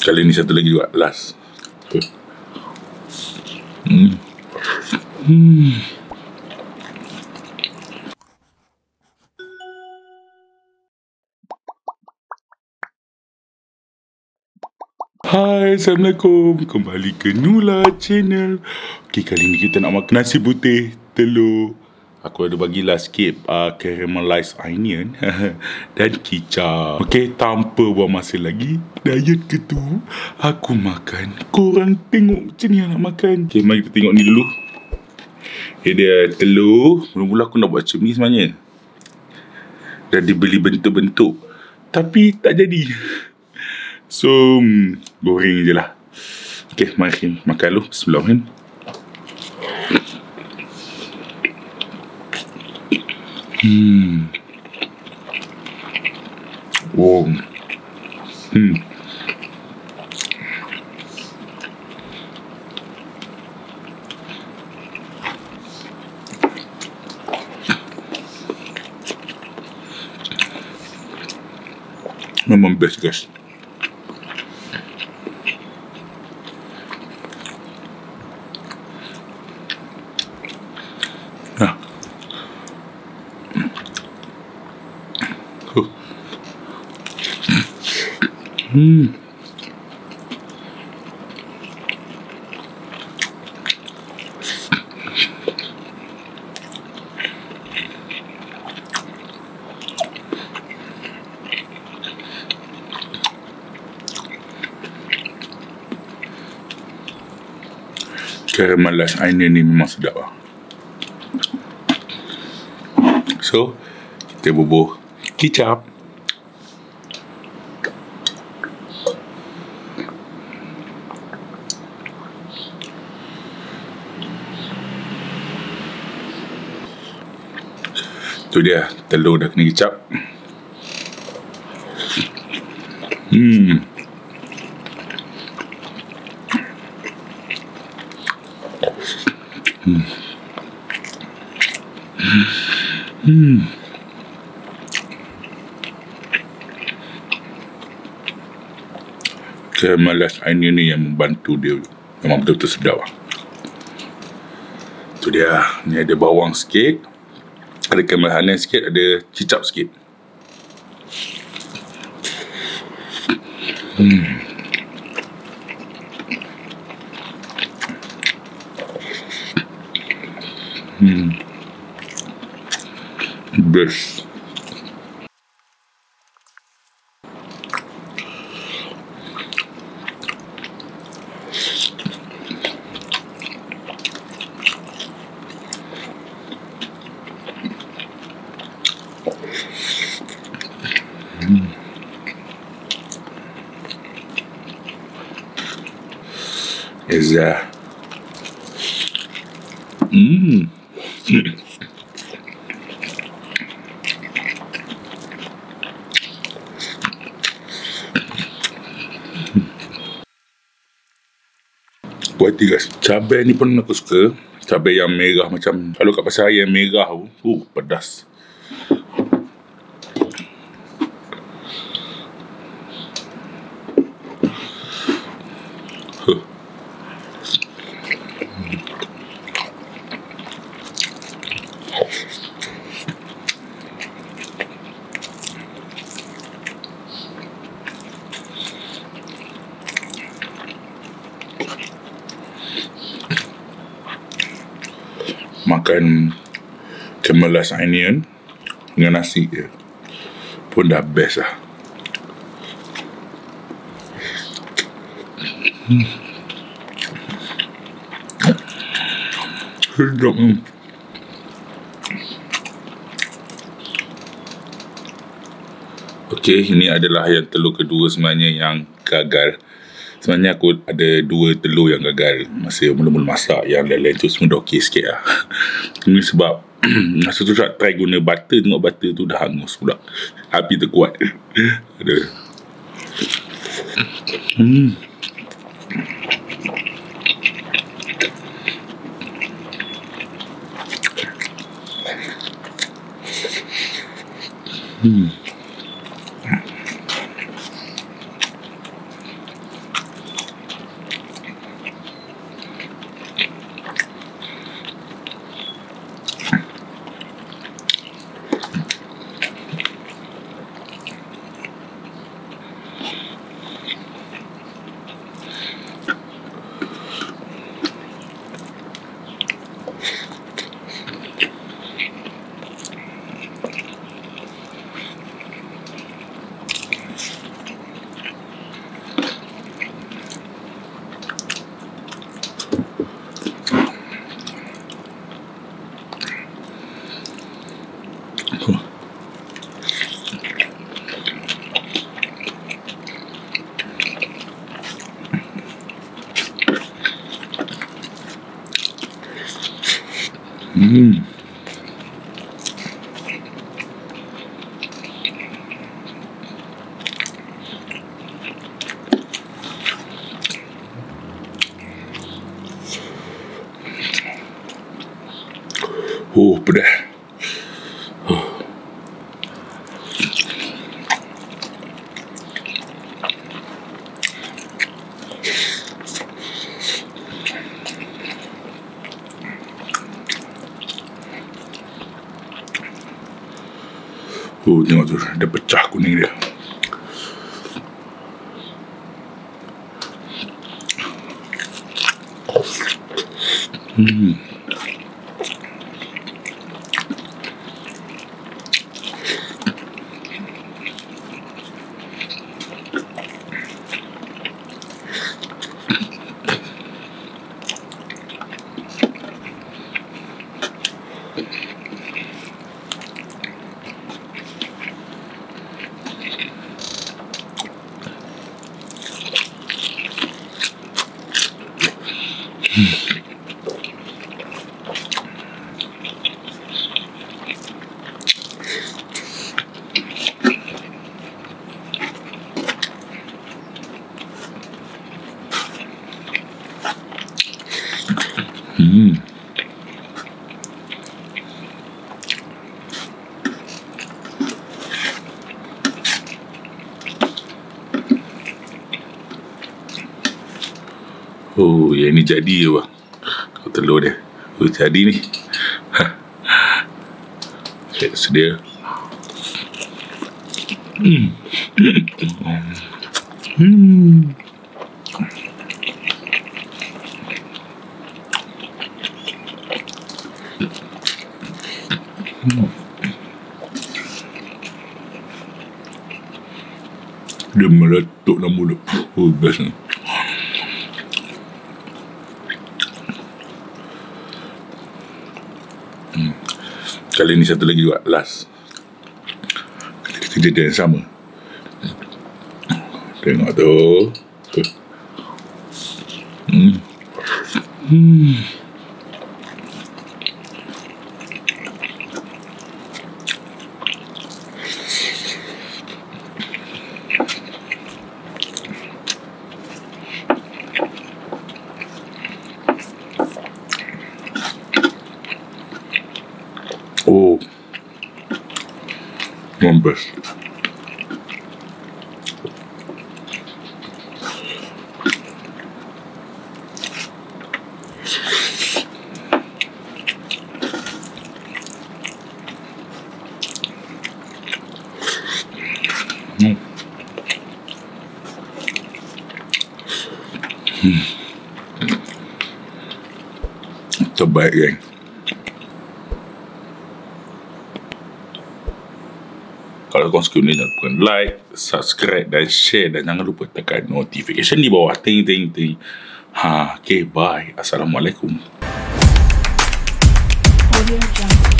Kali ni satu lagi juga Last okay. hmm. Hmm. Hai, Assalamualaikum. Kembali ke Nula Channel. Okey, kali ni kita nak makan nasi putih, telur. Aku ada bagilah sikit uh, caramelized onion dan kicap. Okey, tanpa buang masa lagi, diet ke tu, aku makan. Korang tengok macam ni nak makan. Okey, mari kita tengok ni dulu. Ini dia telur. Mula-mula aku nak buat macam ni sebenarnya. Dan dibeli bentuk-bentuk. Tapi tak jadi. So, hmm, goreng je lah. Okay, mari makan dulu. Bismillahirrahmanirrahim. Hmm. Wow. Hmm. Memang best guys. Hmm. Caramelized onion ni memang sedap lah. So, kita bubuh kicap. Tu dia, telur dah kena kicap. Hmm. Hmm. Hmm. Caramelized onion ni yang membantu dia Memang betul-betul sedap lah Tu dia Ni ada bawang sikit Ada onion sikit Ada cicap sikit. Hmm. Hmm. Best is uh mm. Buat tiga. Cabai ni pun aku suka. Cabai yang merah macam Kalau kat pasar yang merah tu Uh pedas makan caramelized onion dengan nasi je pun dah best lah sedap hmm. Okey, ini adalah yang telur kedua sebenarnya yang gagal. Sebenarnya aku ada dua telur yang gagal masa mula-mula masak. Yang lain-lain tu semua dah okey sikit lah. Ini sebab masa tu tak try guna butter, tengok butter tu dah hangus pula. Api terkuat. ada. Hmm. Hmm. Mm. Håper det. Tengok tu. Dia pecah kuning dia. Hmm. Oh, yang ni jadi je bang. Kau telur dia. Oh, jadi ni. Okay, sedia. Hmm. Hmm. Dia meletup dalam mulut. Oh, best ni. Kali ni satu lagi juga, last. Kejadian yang sama. Tengok tu. Hmm. Hmm. Oh. Mampus. Hmm. Hmm. Terbaik, geng. Kalau kau ni jangan lupa like, subscribe dan share dan jangan lupa tekan notification di bawah. Ting ting ting. Ha, okay, bye. Assalamualaikum. Audio Jungle.